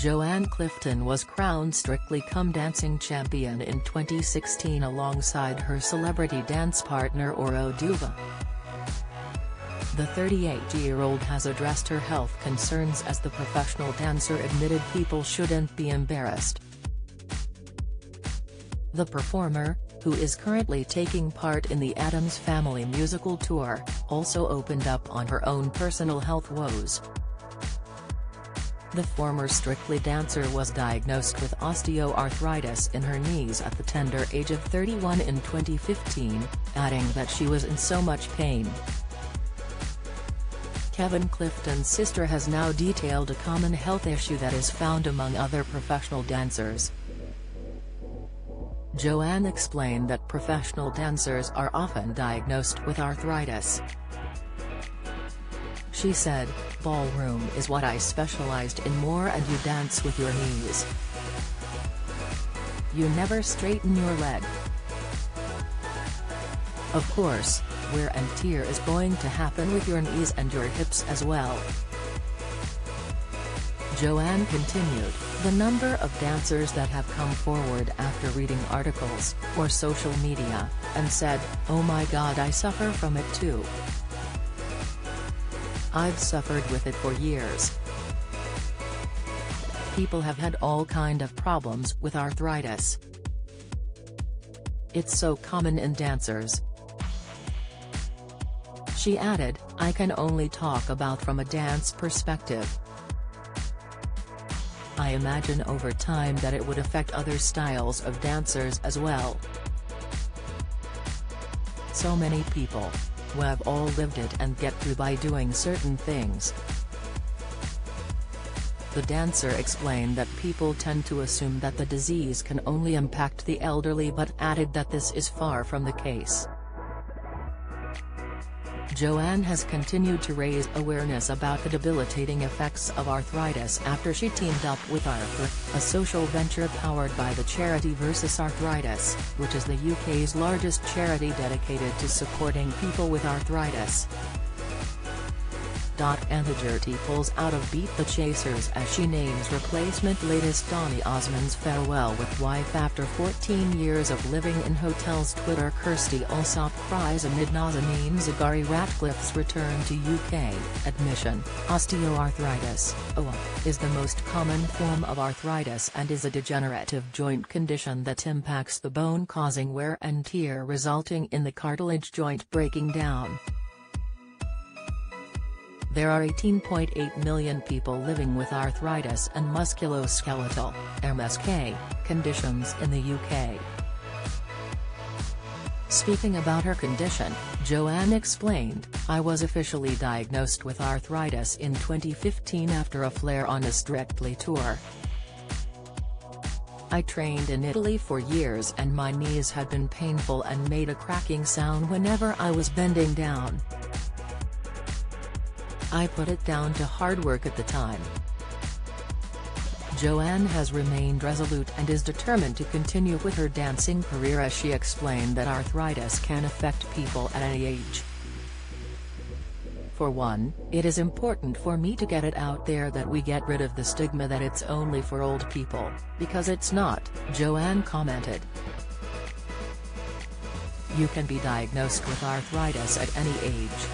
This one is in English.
Joanne Clifton was crowned Strictly Come Dancing champion in 2016 alongside her celebrity dance partner Ore Oduba. The 38-year-old has addressed her health concerns as the professional dancer admitted people shouldn't be embarrassed. The performer, who is currently taking part in the Addams Family musical tour, also opened up on her own personal health woes. The former Strictly dancer was diagnosed with osteoarthritis in her knees at the tender age of 31 in 2015, adding that she was in so much pain. Kevin Clifton's sister has now detailed a common health issue that is found among other professional dancers. Joanne explained that professional dancers are often diagnosed with arthritis. She said, ballroom is what I specialized in more and you dance with your knees. You never straighten your leg. Of course, wear and tear is going to happen with your knees and your hips as well. Joanne continued, the number of dancers that have come forward after reading articles, or social media, and said, oh my god I suffer from it too. I've suffered with it for years. People have had all kind of problems with arthritis. It's so common in dancers. She added, I can only talk about from a dance perspective. I imagine over time that it would affect other styles of dancers as well. So many people. We have all lived it and get through by doing certain things. The dancer explained that people tend to assume that the disease can only impact the elderly but added that this is far from the case. Joanne has continued to raise awareness about the debilitating effects of arthritis after she teamed up with Arthr, a social venture powered by the charity Versus Arthritis, which is the UK's largest charity dedicated to supporting people with arthritis. Anne Hegerty pulls out of Beat the Chasers as she names replacement latest Donny Osmond's farewell with wife after 14 years of living in hotels Twitter Kirsty Allsopp cries amid Nazanin Zaghari Ratcliffe's return to UK, admission, osteoarthritis, OA, is the most common form of arthritis and is a degenerative joint condition that impacts the bone causing wear and tear resulting in the cartilage joint breaking down. There are 18.8 million people living with arthritis and musculoskeletal MSK, conditions in the UK. Speaking about her condition, Joanne explained, I was officially diagnosed with arthritis in 2015 after a flare on a Strictly tour. I trained in Italy for years and my knees had been painful and made a cracking sound whenever I was bending down. I put it down to hard work at the time. Joanne has remained resolute and is determined to continue with her dancing career as she explained that arthritis can affect people at any age. For one, it is important for me to get it out there that we get rid of the stigma that it's only for old people, because it's not, Joanne commented. You can be diagnosed with arthritis at any age.